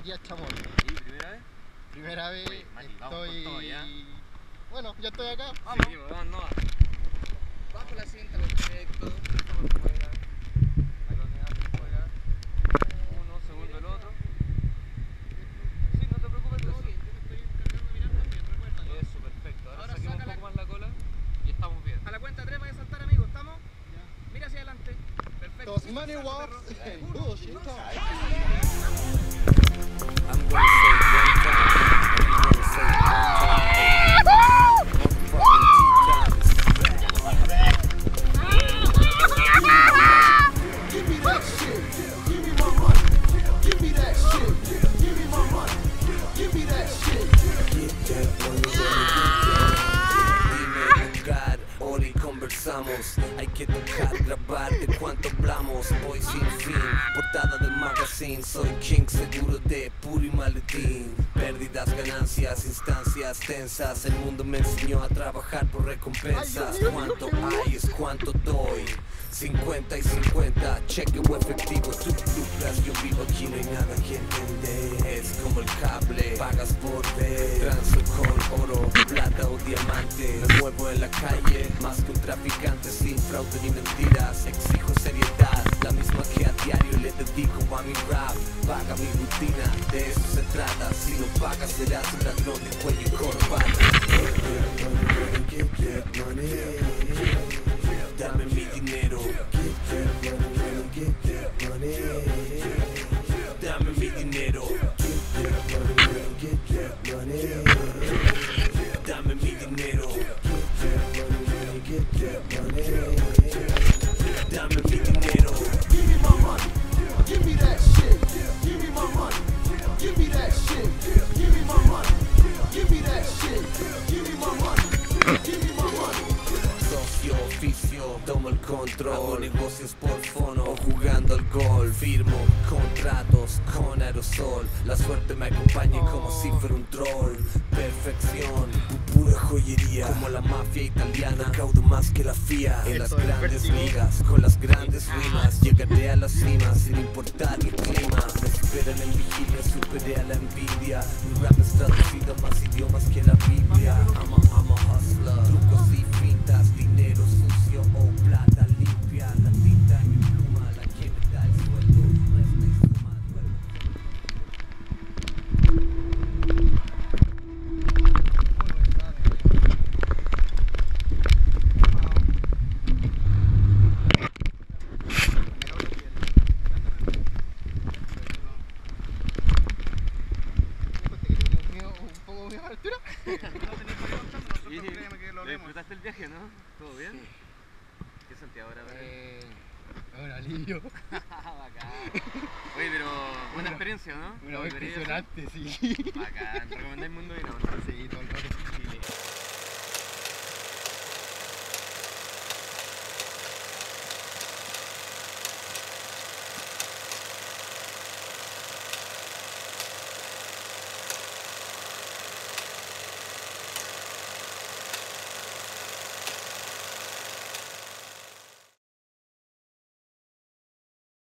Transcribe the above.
Matías Chamorro. ¿Y primera vez? Primera vez Oye, Mati, vamos con estoy... todo, ¿ya? Bueno, ya estoy acá. Vamos. Sí, vamos, no. Bajo la cinta, perfecto. Estamos fuera. La coordinada fuera. Uno, segundo el otro. Sí, no te preocupes, sí. Eso, perfecto. Ahora, Ahora saquemos un saca poco más la cola y estamos bien. A la cuenta 3 vaya a saltar, amigo. ¿Estamos? Mira hacia adelante. Perfecto. Cause money walks and bullshit talks. Hay que tocar, grabar de cuánto hablamos. Voy sin fin, portada del magazine. Soy king seguro de puro y maletín. Pérdidas, ganancias, instancias tensas. El mundo me enseñó a trabajar por recompensas. Cuánto hay es cuánto doy. 50 y 50, cheque o efectivo, tú lucras, yo vivo aquí, no hay nada que entender. Es como el cable, pagas por ver. Me muevo en la calle, más que un traficante sin fraude ni mentiras. Exijo seriedad, la misma que a diario le dedico a mi rap. Paga mi rutina, de eso se trata. Si no pagas, serás un ladrón de cuello y corbata. Dame mi dinero. Dame mi dinero. Get that money, tomo el control. Hago negocios por fono o jugando al gol. Firmo contratos con aerosol. La suerte me acompaña como si fuera un troll. Perfección, pura joyería. Como la mafia italiana, caudo más que la FIA. En las grandes ligas, con las grandes rimas. Llegaré a la cima sin importar el clima. Me esperan en vigilia, superé a la envidia. Mi rap es traducido a más idiomas que la Biblia. I'm a, I'm a hustler. Trucos y fintas, dinero poco miedo a la altura. ¿Y ¿Lo disfrutaste el viaje, no? ¿Todo bien? ¿Qué sentí ahora? Eh, un alivio. Bacán. Oye, pero buena experiencia, ¿no? Una impresionante, sí. Bacán. ¿Recomendáis Mundo Vino? Sí, todo el rato. Chile.